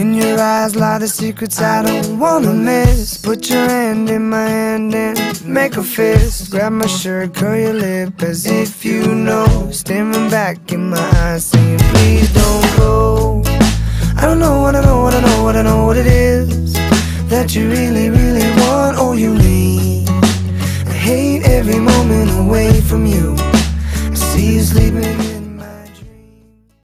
In your eyes lie the secrets I don't wanna miss. Put your hand in my hand and make a fist. Grab my shirt, curl your lip as if you know. Staring back in my eyes, saying, Please don't go. I don't know, I don't know, I don't know, I don't know what it is that you really, really want or you need. I hate every moment away from you.